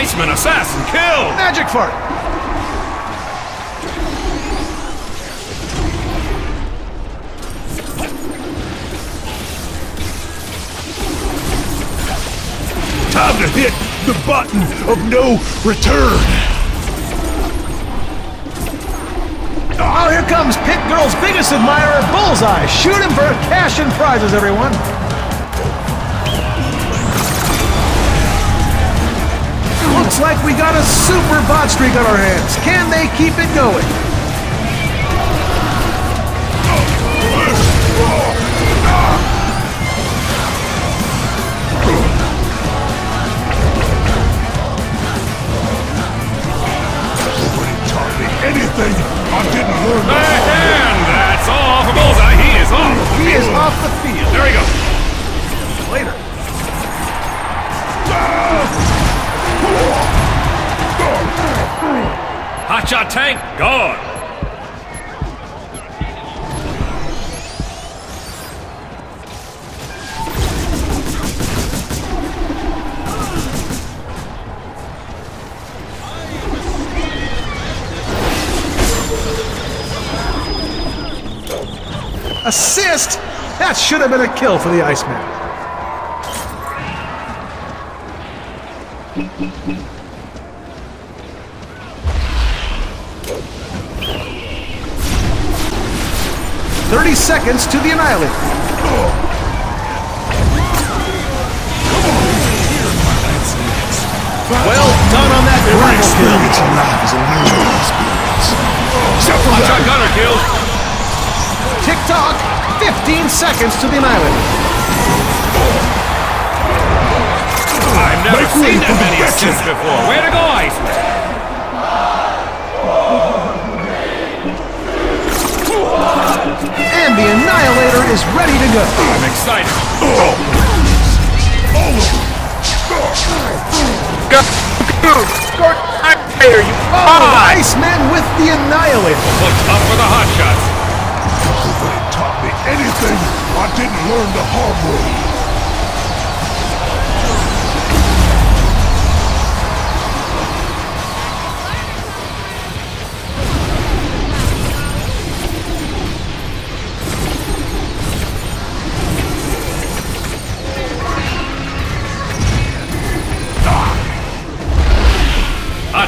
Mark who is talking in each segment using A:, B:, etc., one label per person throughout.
A: Iceman assassin kill!
B: Magic fart.
C: Time to hit the button of no return.
B: Oh, here comes Pit Girl's biggest admirer, Bullseye. Shoot him for cash and prizes, everyone. Looks like we got a super bot streak on our hands. Can they keep it going?
C: Nobody taught me anything I didn't learn. hard
A: that's all for Bullseye. He is Tank gone.
B: Assist! That should have been a kill for the Iceman. Thirty seconds to the Annihilator. Well done on that
C: Every
B: grapple kill.
C: experience in life is a learning experience. Except for
A: Hotshot
C: that.
A: gunner killed.
B: Tick tock, 15 seconds to the Annihilator.
A: I've never
C: Make
A: seen
C: for
A: that
C: the
A: many assists before. Way to go, Iceman.
B: And the Annihilator is ready to go.
A: I'm excited.
B: Oh, the Iceman with the Annihilator.
A: Looks up for the hotshots.
C: Nobody taught me anything I didn't learn the hard way.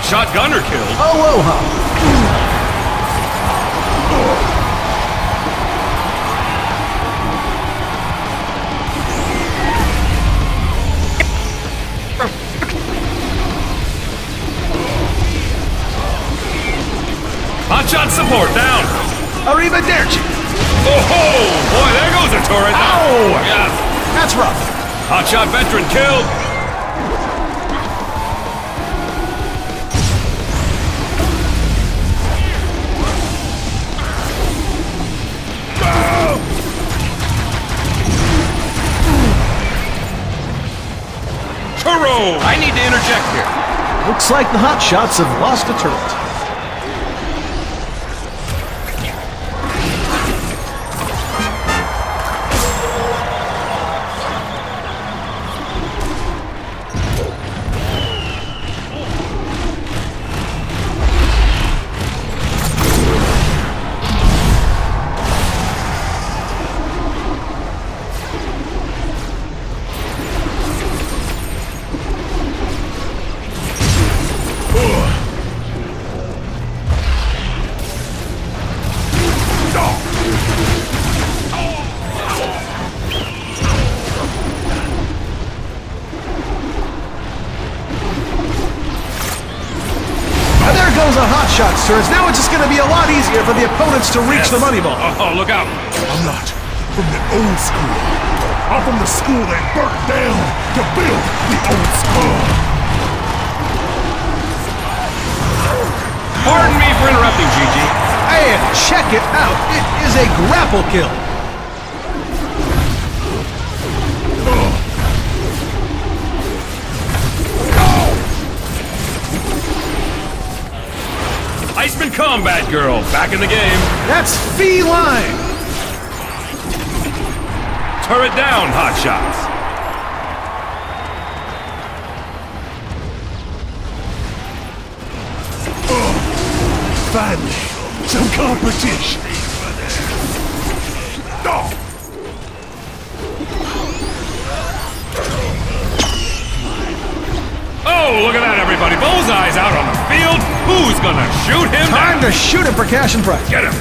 A: Hotshot gunner killed.
B: Aloha.
A: Hotshot support down.
B: Arrivederci.
A: Oh, ho! boy, there goes a turret.
B: Ow!
A: Yeah.
B: That's rough.
A: Hotshot veteran killed. I need to interject here.
B: Looks like the Hot Shots have lost a turret. Now it's just going to be a lot easier for the opponents to reach the money ball.
A: Oh, oh, look out.
C: I'm not from the old school. I'm from the school that burnt down to build the old school.
A: Pardon me for interrupting, Gigi.
B: And check it out. It is a grapple kill.
A: Girl back in the game.
B: That's feline!
A: Turret down, Hot Shots!
C: Oh, finally, some competition! Oh.
A: oh, look at that, everybody! Bullseye's Who's gonna shoot him
B: Time
A: down?
B: to shoot him for cash and prize.
A: Get him.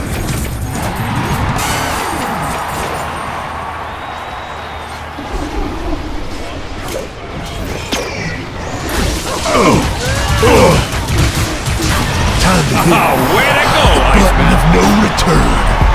A: Oh. Oh.
C: Time to hit
A: Oh, way to go,
C: button of no return.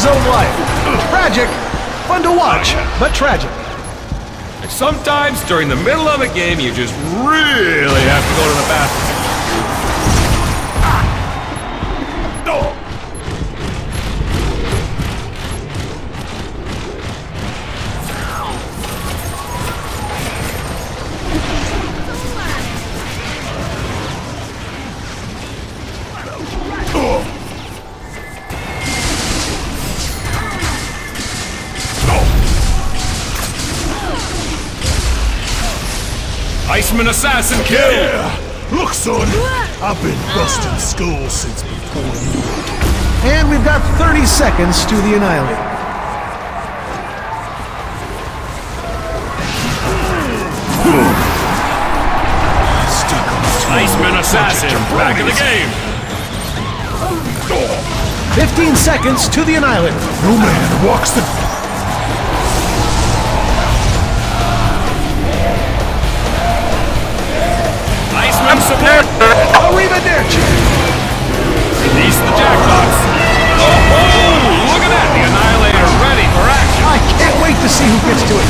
B: His own life. Tragic. Fun to watch, but tragic.
A: Sometimes during the middle of a game, you just really have to go to the bathroom. Iceman assassin kill.
C: Yeah! Look, son, I've been busting skulls since before you.
B: And we've got 30 seconds to the Annihilator.
C: Stuck
A: Iceman assassin back in the game.
B: 15 seconds to the Annihilator.
C: No man walks the
A: Iceman support.
B: Arrivederci.
A: Release the jackpots. Oh, oh, look at that. The Annihilator ready for action.
B: I can't wait to see who gets to it.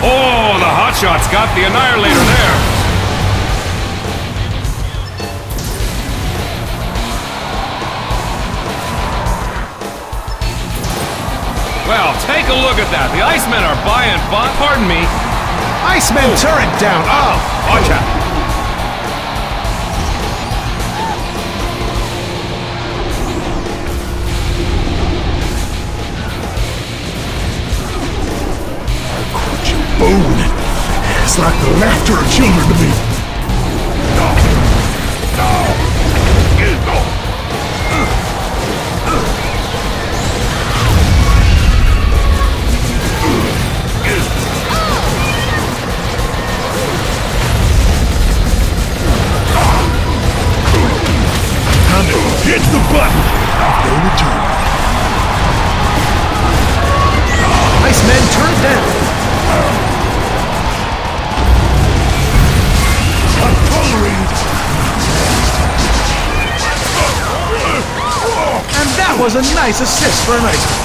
A: Oh, the Hotshot's got the Annihilator there. Well, take a look at that. The Icemen are buying bond. Pardon me.
B: Iceman turret down. Oh, oh.
A: Watch out.
C: Your bone. It's like the laughter of children to me. Time
B: was a nice assist for an Iceman.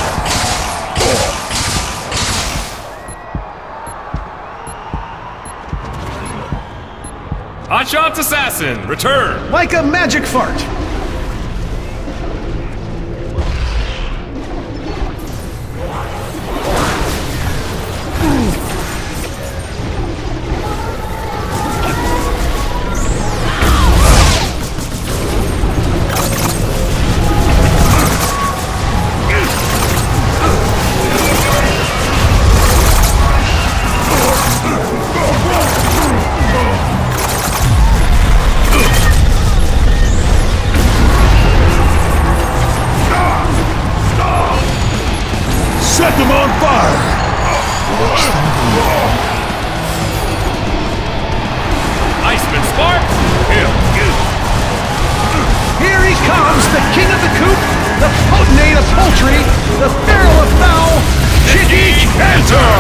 A: Hotshot's assassin, return.
B: Like a magic fart. Poultry, the pharaoh of fowl,
A: Chicky Panther.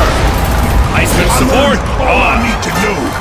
C: I
A: support
C: learned all I need to know